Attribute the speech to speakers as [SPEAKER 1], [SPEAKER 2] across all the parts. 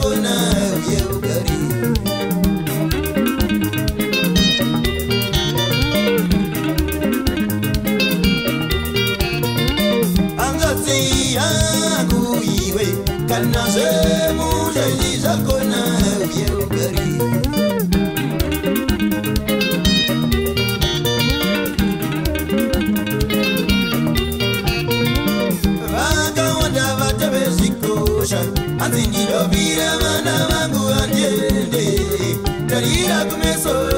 [SPEAKER 1] kona yeugari angatiyaguiwe kanazee dia começou.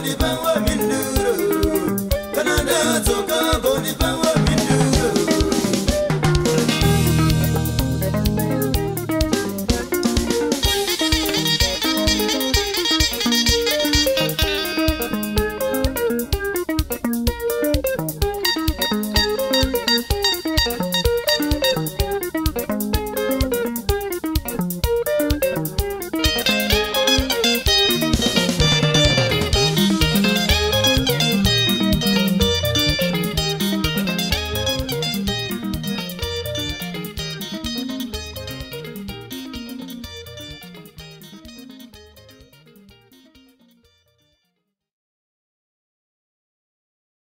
[SPEAKER 1] di ben wa min